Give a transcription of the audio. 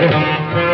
है।